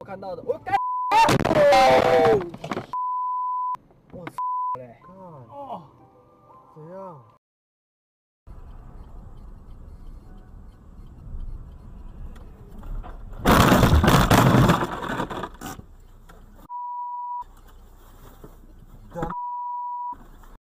我看到的，我干！哦，怎样？